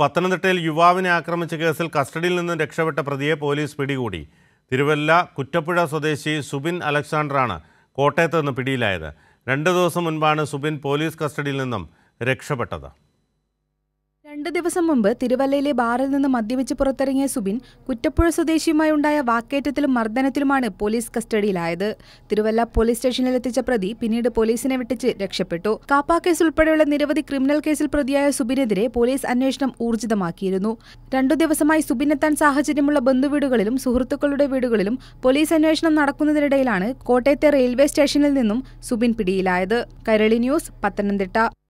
പത്തനംതിട്ടയിൽ യുവാവിനെ ആക്രമിച്ച കേസിൽ കസ്റ്റഡിയിൽ നിന്നും രക്ഷപ്പെട്ട പ്രതിയെ പോലീസ് പിടികൂടി. തിരുവല്ല കുറ്റപ്പുഴ സ്വദേശി സുബിൻ അലക്സാണ്ടറാണ് കോട്ടയത്ത് നിന്ന് പിടിയിലായത്. രണ്ടു ദിവസം മുൻപാണ് സുബിൻ പോലീസ് കസ്റ്റഡിയിൽ നിന്നും രക്ഷപ്പെട്ടത്. രണ്ടു ദിവസം മുമ്പ് തിരുവല്ലയിലെ ബാറിൽ നിന്ന് മദ്യപിച്ച് പുറത്തിറങ്ങിയ സുബിൻ കുറ്റപ്പുഴ സ്വദേശിയുമായി ഉണ്ടായ വാക്കേറ്റത്തിലും മർദ്ദനത്തിലുമാണ് പോലീസ് കസ്റ്റഡിയിലായത്. തിരുവല്ല പോലീസ് സ്റ്റേഷനിലെത്തിച്ച പ്രതി പിന്നീട് പോലീസിനെ വിട്ടിച്ച് രക്ഷപ്പെട്ടു. കാപ്പാ കേസ് ഉൾപ്പെടെയുള്ള നിരവധി ക്രിമിനൽ കേസിൽ പ്രതിയായ സുബിനെതിരെ പോലീസ് അന്വേഷണം ഊർജിതമാക്കിയിരുന്നു. രണ്ടു ദിവസമായി സുബിനെത്താൻ സാഹചര്യമുള്ള ബന്ധുവീടുകളിലും സുഹൃത്തുക്കളുടെ വീടുകളിലും പോലീസ് അന്വേഷണം നടക്കുന്നതിനിടയിലാണ് കോട്ടയത്തെ റെയിൽവേ സ്റ്റേഷനിൽ നിന്നും സുബിൻ പിടിയിലായത്. കരളി ന്യൂസ് പത്തനംതിട്ട.